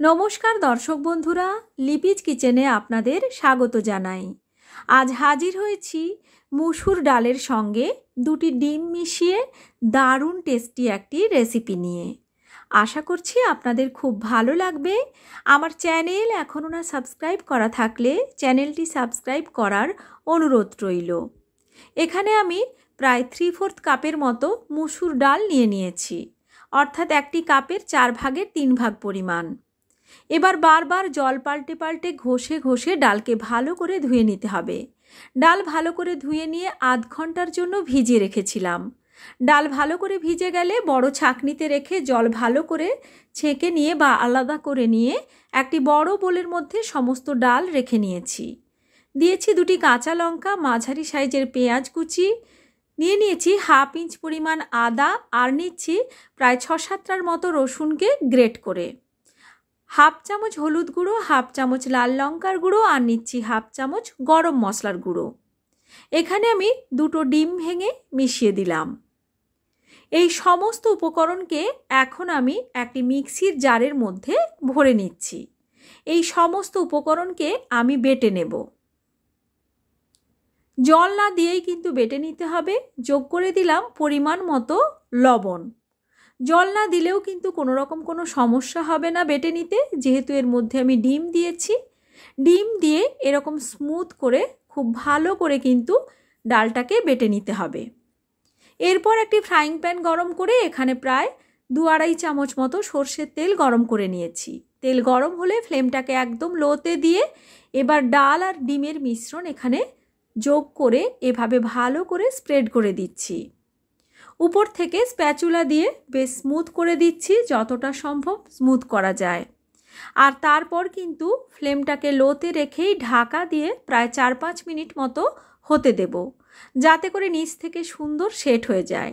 নমস্কার দর্শক বন্ধুরা, লিপিজ কিচেনে আপনাদের স্বাগত জানাই। আজ হাজির হয়েছি মুসুর ডালের সঙ্গে দুটি ডিম মিশিয়ে দারুণ টেস্টি একটি রেসিপি নিয়ে। আশা করছি আপনাদের খুব ভালো লাগবে। আমার চ্যানেল এখনও না সাবস্ক্রাইব করা থাকলে চ্যানেলটি সাবস্ক্রাইব করার অনুরোধ রইল। এখানে আমি প্রায় থ্রি ফোর্থ কাপের মতো মুসুর ডাল নিয়ে নিয়েছি। অর্থাৎ একটি কাপের চার ভাগের তিন ভাগ পরিমাণ। এবার বারবার জল পাল্টে পাল্টে ঘষে ঘষে ডালকে ভালো করে ধুয়ে নিতে হবে। ডাল ভালো করে ধুয়ে নিয়ে আধ ঘণ্টার জন্য ভিজিয়ে রেখেছিলাম। ডাল ভালো করে ভিজে গেলে বড় ছাকনিতে রেখে জল ভালো করে ছেঁকে নিয়ে বা আলাদা করে নিয়ে একটি বড় বোলের মধ্যে সমস্ত ডাল রেখে নিয়েছি। দিয়েছি দুটি কাঁচা লঙ্কা, মাঝারি সাইজের পেঁয়াজ কুচি। নিয়ে নিয়েছি হাফ ইঞ্চ পরিমাণ আদা আর নিচ্ছি প্রায় ছ সাতটার মতো রসুনকে গ্রেট করে। হাফ চামচ হলুদ গুঁড়ো, হাফ চামচ লাল লঙ্কার গুঁড়ো আর নিচ্ছি হাফ চামচ গরম মশলার গুঁড়ো। এখানে আমি দুটো ডিম ভেঙে মিশিয়ে দিলাম। এই সমস্ত উপকরণকে এখন আমি একটি মিক্সির জারের মধ্যে ভরে নিচ্ছি। এই সমস্ত উপকরণকে আমি বেটে নেব। জল না দিয়েই কিন্তু বেটে নিতে হবে। যোগ করে দিলাম পরিমাণ মতো লবণ। জল না দিলেও কিন্তু কোনো রকম কোনো সমস্যা হবে না বেটে নিতে। যেহেতু এর মধ্যে আমি ডিম দিয়েছি। ডিম দিয়ে এরকম স্মুথ করে, খুব ভালো করে কিন্তু ডালটাকে বেটে নিতে হবে। এরপর একটি ফ্রাইং প্যান গরম করে এখানে প্রায় দু আড়াই চামচ মতো সর্ষের তেল গরম করে নিয়েছি। তেল গরম হলে ফ্লেমটাকে একদম লোতে দিয়ে এবার ডাল আর ডিমের মিশ্রণ এখানে যোগ করে এভাবে ভালো করে স্প্রেড করে দিচ্ছি। উপর থেকে স্প্যাচুলা দিয়ে বেশ স্মুথ করে দিচ্ছি যতটা সম্ভব স্মুথ করা যায়। আর তারপর কিন্তু ফ্লেমটাকে লোতে রেখেই ঢাকা দিয়ে প্রায় চার পাঁচ মিনিট মতো হতে দেব, যাতে করে নিচ থেকে সুন্দর সেট হয়ে যায়।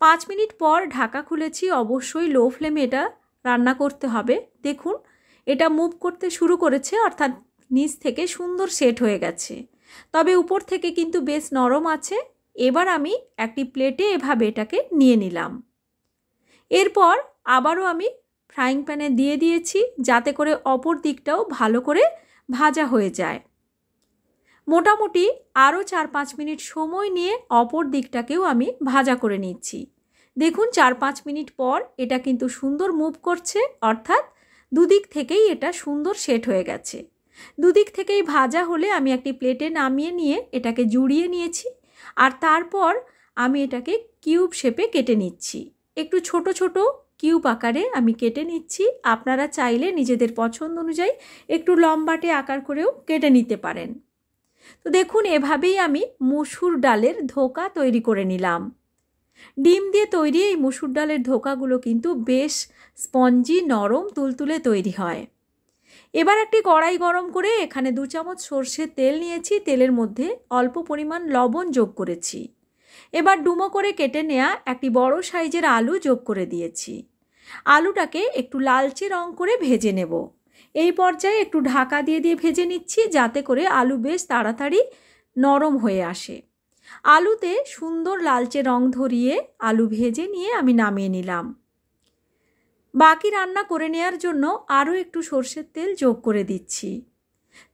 পাঁচ মিনিট পর ঢাকা খুলেছি, অবশ্যই লো ফ্লেমে এটা রান্না করতে হবে। দেখুন, এটা মুভ করতে শুরু করেছে, অর্থাৎ নিচ থেকে সুন্দর সেট হয়ে গেছে। তবে উপর থেকে কিন্তু বেশ নরম আছে এবার আমি একটি প্লেটে এভাবে এটাকে নিয়ে নিলাম। এরপর আবারও আমি ফ্রাইং প্যানে দিয়ে দিয়েছি যাতে করে অপর দিকটাও ভালো করে ভাজা হয়ে যায়। মোটামুটি আরও চার পাঁচ মিনিট সময় নিয়ে অপর দিকটাকেও আমি ভাজা করে নিচ্ছি। দেখুন চার পাঁচ মিনিট পর এটা কিন্তু সুন্দর মুভ করছে, অর্থাৎ দুদিক থেকেই এটা সুন্দর সেট হয়ে গেছে। দুদিক থেকেই ভাজা হলে আমি একটি প্লেটে নামিয়ে নিয়ে এটাকে জুড়িয়ে নিয়েছি। আর তারপর আমি এটাকে কিউব শেপে কেটে নিচ্ছি। একটু ছোট ছোট কিউব আকারে আমি কেটে নিচ্ছি। আপনারা চাইলে নিজেদের পছন্দ অনুযায়ী একটু লম্বাটে আকার করেও কেটে নিতে পারেন। তো দেখুন, এভাবেই আমি মুসুর ডালের ধোকা তৈরি করে নিলাম। ডিম দিয়ে তৈরি এই মুসুর ডালের ধোকাগুলো কিন্তু বেশ স্পঞ্জি, নরম, তুলতুলে তৈরি হয়। এবার একটি কড়াই গরম করে এখানে দু চামচ সর্ষের তেল নিয়েছি। তেলের মধ্যে অল্প পরিমাণ লবণ যোগ করেছি। এবার ডুমো করে কেটে নেওয়া একটি বড় সাইজের আলু যোগ করে দিয়েছি। আলুটাকে একটু লালচে রং করে ভেজে নেব। এই পর্যায়ে একটু ঢাকা দিয়ে দিয়ে ভেজে নিচ্ছি যাতে করে আলু বেশ তাড়াতাড়ি নরম হয়ে আসে। আলুতে সুন্দর লালচে রং ধরিয়ে আলু ভেজে নিয়ে আমি নামিয়ে নিলাম। বাকি রান্না করে নেওয়ার জন্য আরও একটু সর্ষের তেল যোগ করে দিচ্ছি।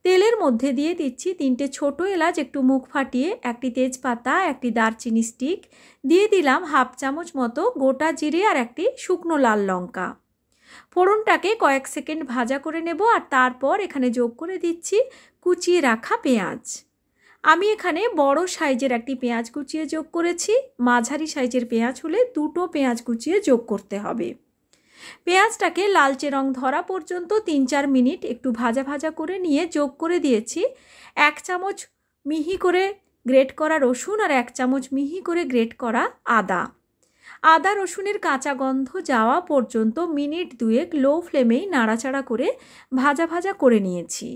তেলের মধ্যে দিয়ে দিচ্ছি তিনটে ছোট এলাচ, একটু মুখ ফাটিয়ে একটি তেজপাতা, একটি দারচিনি স্টিক, দিয়ে দিলাম হাফ চামচ মতো গোটা জিরে আর একটি শুকনো লাল লঙ্কা। ফোড়নটাকে কয়েক সেকেন্ড ভাজা করে নেব আর তারপর এখানে যোগ করে দিচ্ছি কুচিয়ে রাখা পেঁয়াজ। আমি এখানে বড় সাইজের একটি পেঁয়াজ কুচিয়ে যোগ করেছি, মাঝারি সাইজের পেঁয়াজ হলে দুটো পেঁয়াজ কুচিয়ে যোগ করতে হবে। পেঁয়াজটাকে লালচে রং ধরা পর্যন্ত তিন চার মিনিট একটু ভাজা ভাজা করে নিয়ে যোগ করে দিয়েছি। এক চামচ মিহি করে গ্রেট করা রসুন আর এক চামচ মিহি করে গ্রেট করা আদা। আদা রসুনের কাঁচা গন্ধ যাওয়া পর্যন্ত মিনিট দুয়েক লো ফ্লেমেই নাড়াচাড়া করে ভাজা ভাজা করে নিয়েছি।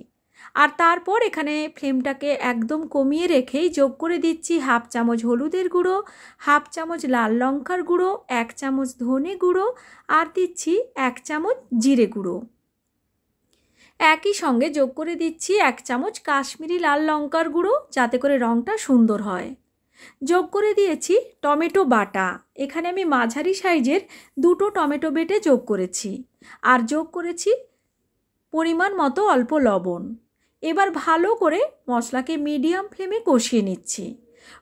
আর তারপর এখানে ফ্লেমটাকে একদম কমিয়ে রেখেই যোগ করে দিচ্ছি হাফ চামচ হলুদের গুঁড়ো, হাফ চামচ লাল লঙ্কার গুঁড়ো, এক চামচ ধনে গুঁড়ো আর দিচ্ছি এক চামচ জিরে গুঁড়ো। একই সঙ্গে যোগ করে দিচ্ছি এক চামচ কাশ্মীরি লাল লঙ্কার গুঁড়ো যাতে করে রঙটা সুন্দর হয়। যোগ করে দিয়েছি টমেটো বাটা। এখানে আমি মাঝারি সাইজের দুটো টমেটো বেটে যোগ করেছি। আর যোগ করেছি পরিমাণ মতো অল্প লবণ। এবার ভালো করে মশলাকে মিডিয়াম ফ্লেমে কষিয়ে নিচ্ছি।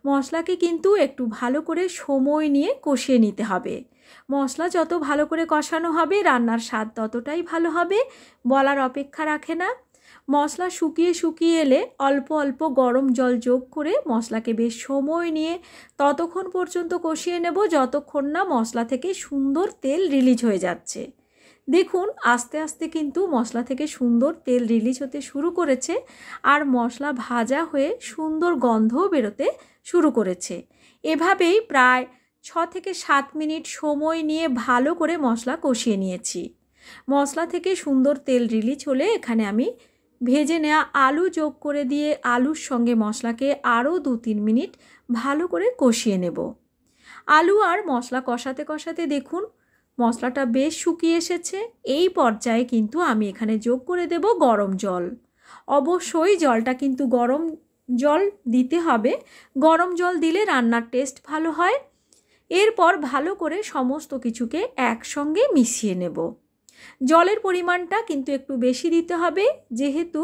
মশলাকে কিন্তু একটু ভালো করে সময় নিয়ে কষিয়ে নিতে হবে। মশলা যত ভালো করে কষানো হবে, রান্নার স্বাদ ততটাই ভালো হবে, বলার অপেক্ষা রাখে না। মশলা শুকিয়ে শুকিয়ে এলে অল্প অল্প গরম জল যোগ করে মশলাকে বেশ সময় নিয়ে ততক্ষণ পর্যন্ত কষিয়ে নেব, যতক্ষণ না মশলা থেকে সুন্দর তেল রিলিজ হয়ে যাচ্ছে। দেখুন, আস্তে আস্তে কিন্তু মশলা থেকে সুন্দর তেল রিলিজ হতে শুরু করেছে আর মশলা ভাজা হয়ে সুন্দর গন্ধও বেরোতে শুরু করেছে। এভাবেই প্রায় ছ থেকে সাত মিনিট সময় নিয়ে ভালো করে মশলা কষিয়ে নিয়েছি। মশলা থেকে সুন্দর তেল রিলিজ হলে এখানে আমি ভেজে নেওয়া আলু যোগ করে দিয়ে আলুর সঙ্গে মশলাকে আরও দু তিন মিনিট ভালো করে কষিয়ে নেব। আলু আর মশলা কষাতে কষাতে দেখুন মশলাটা বেশ শুকিয়ে এসেছে। এই পর্যায়ে কিন্তু আমি এখানে যোগ করে দেব গরম জল। অবশ্যই জলটা কিন্তু গরম জল দিতে হবে। গরম জল দিলে রান্নার টেস্ট ভালো হয়। এরপর ভালো করে সমস্ত কিছুকে একসঙ্গে মিশিয়ে নেব। জলের পরিমাণটা কিন্তু একটু বেশি দিতে হবে। যেহেতু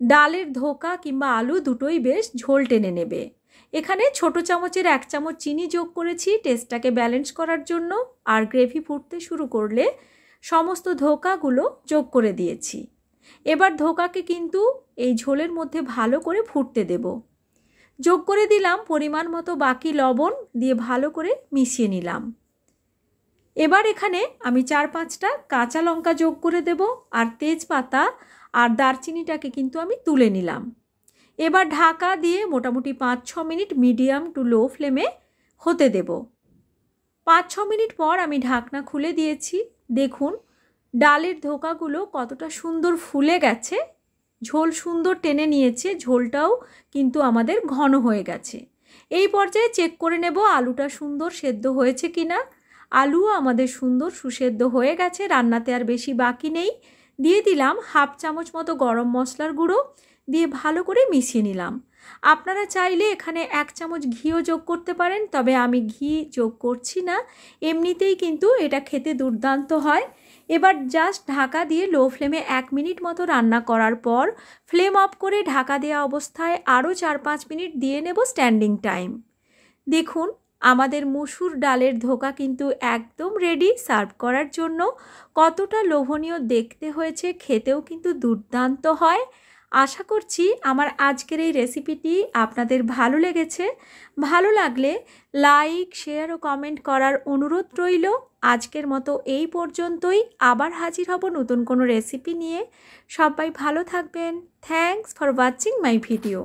ডালের ধোকা কিংবা আলু দুটোই বেশ ঝোল টেনে নেবে। এখানে ছোট চামচের এক চামচ চিনি যোগ করেছি, টেস্টটাকে ব্যালেন্স করার জন্য, আর গ্রেভি ফুটতে শুরু করলে সমস্ত ধোকাগুলো যোগ করে দিয়েছি। এবার ধোকাকে কিন্তু এই ঝোলের মধ্যে ভালো করে ফুটতে দেব। যোগ করে দিলাম পরিমাণ মতো বাকি লবণ দিয়ে ভালো করে মিশিয়ে নিলাম। এবার এখানে আমি চার পাঁচটা কাঁচা লঙ্কা যোগ করে দেব, আর তেজপাতা আর দারচিনিটাকে কিন্তু আমি তুলে নিলাম। এবার ঢাকা দিয়ে মোটামুটি পাঁচ ছ মিনিট মিডিয়াম টু লো ফ্লেমে হতে দেব। পাঁচ ছ মিনিট পর আমি ঢাকনা খুলে দিয়েছি। দেখুন, ডালের ধোকাগুলো কতটা সুন্দর ফুলে গেছে। ঝোল সুন্দর টেনে নিয়েছে, ঝোলটাও কিন্তু আমাদের ঘন হয়ে গেছে। এই পর্যায়ে চেক করে নেব আলুটা সুন্দর সেদ্ধ হয়েছে কি না আলুও আমাদের সুন্দর সুসেদ্ধ হয়ে গেছে, রান্নাতে আর বেশি বাকি নেই। দিয়ে দিলাম হাফ চামচ মতো গরম মশলার গুঁড়ো দিয়ে ভালো করে মিশিয়ে নিলাম। আপনারা চাইলে এখানে এক চামচ ঘিও যোগ করতে পারেন, তবে আমি ঘি যোগ করছি না। এমনিতেই কিন্তু এটা খেতে দুর্দান্ত হয়। এবার জাস্ট ঢাকা দিয়ে লো ফ্লেমে এক মিনিট মতো রান্না করার পর ফ্লেম অফ করে ঢাকা দেওয়া অবস্থায় আরও চার পাঁচ মিনিট দিয়ে নেব স্ট্যান্ডিং টাইম দেখুন আমাদের মুসুর ডালের ধোকা কিন্তু একদম রেডি সার্ভ করার জন্য। কতটা লোভনীয় দেখতে হয়েছে, খেতেও কিন্তু দুর্দান্ত হয়। আশা করছি আমার আজকের এই রেসিপিটি আপনাদের ভালো লেগেছে। ভালো লাগলে লাইক শেয়ার ও কমেন্ট করার অনুরোধ রইল। আজকের মতো এই পর্যন্তই। আবার হাজির হব নতুন কোনো রেসিপি নিয়ে। সবাই ভালো থাকবেন। Thanks for watching my video